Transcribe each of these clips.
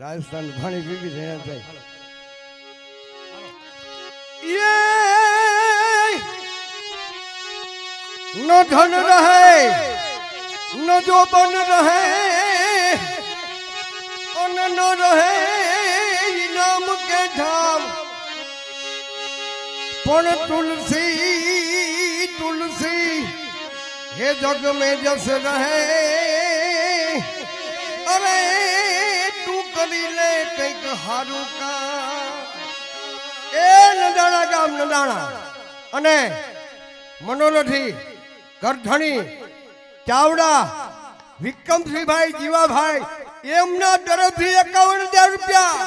રાજસ્થાન પાણી પીવી જયંતભાઈ ये न धन रहे न जो बन रहे और न रहे इनाम के धाम પણ તુલસી તુલસી હે જગ में જસ રહે અરે તું કંઈક હારું કા એ નડાણા ગામ નડાણા અને મનોરથી, ગરધણી, ચાવડા, વિક્રમસિંહભાઈ, જીવાભાઈ, એમના તરફથી એકાવન હજાર રૂપિયા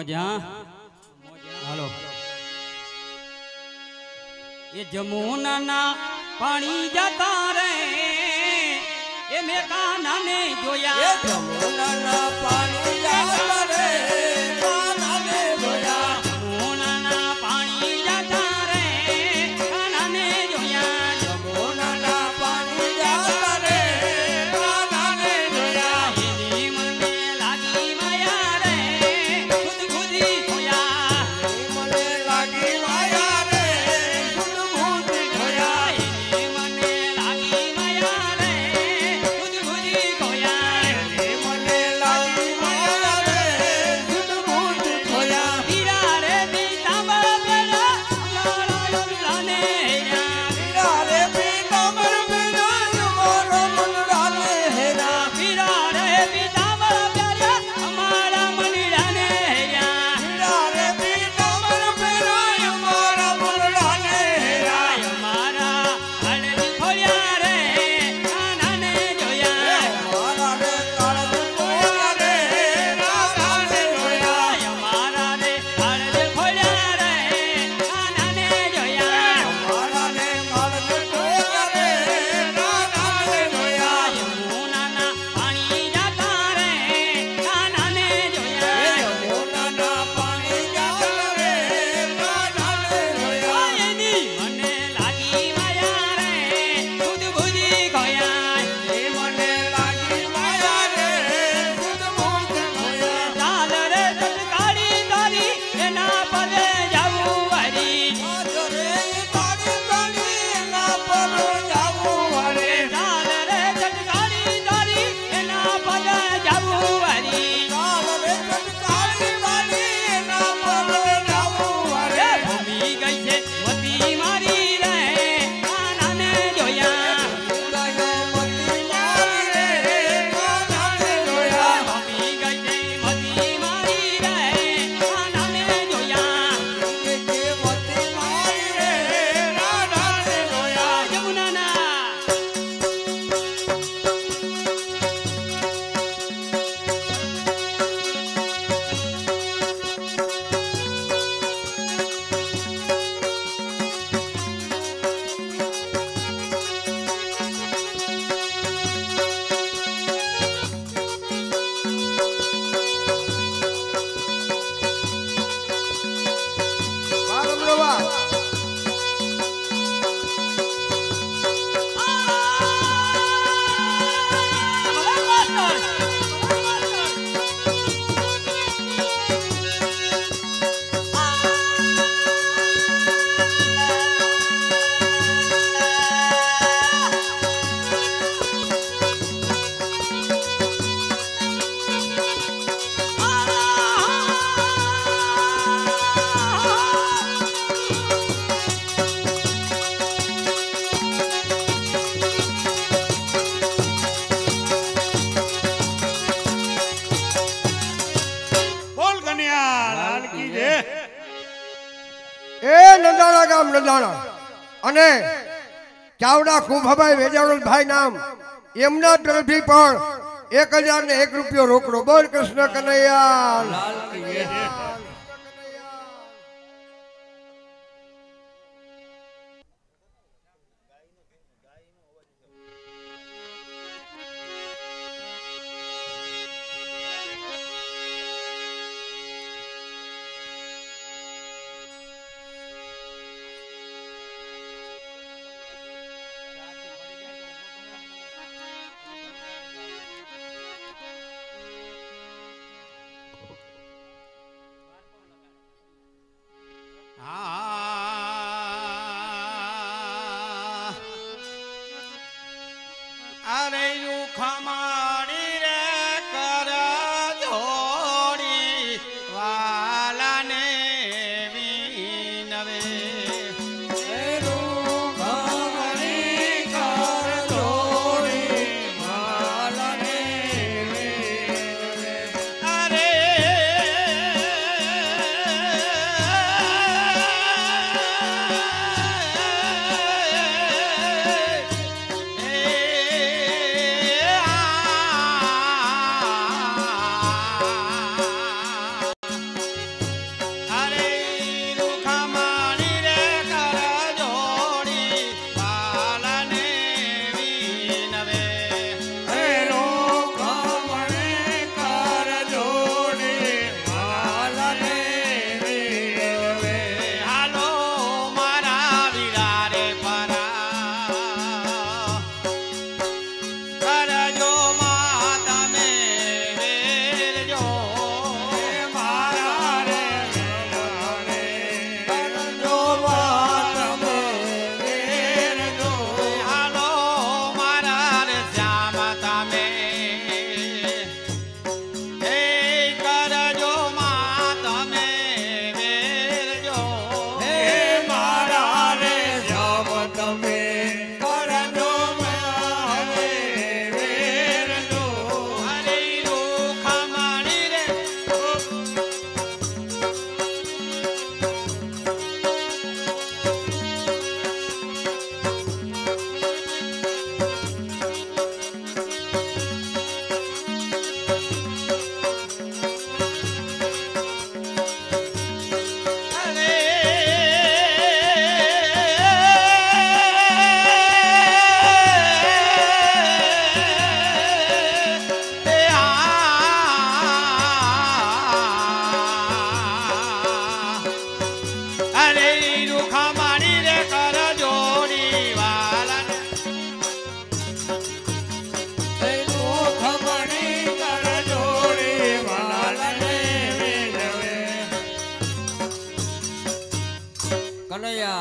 મોજા. એ જમુનાના પાણી જતા રે. એ મેં કાના ને જોયા જમુનાના એ નંદાણા ગામ નંદાણા. અને ચાવડા કુંભાભાઈ વેજાણુભાઈ નામ. એમના તરફથી પણ એક હજાર ને એક રૂપિયો રોકડો. બોલ કૃષ્ણ કનૈયા.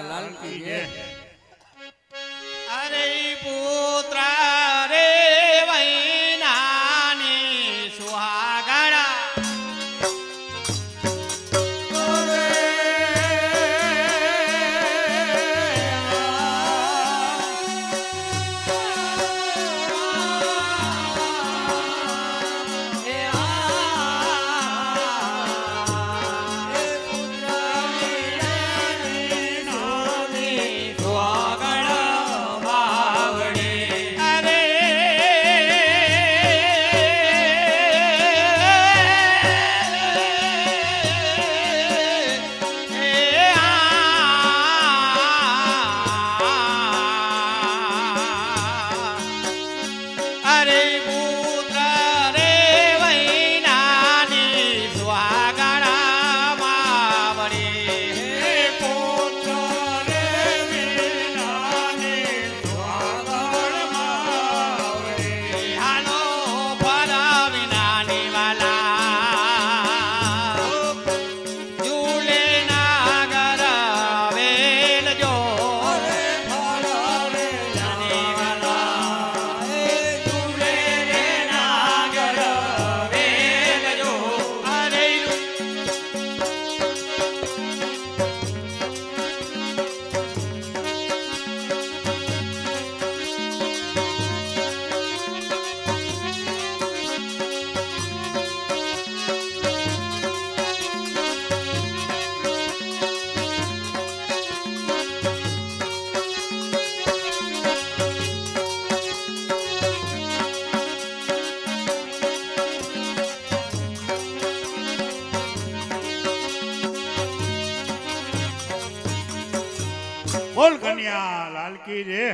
लाल की जय બોલ કન્યા લાલકી રે.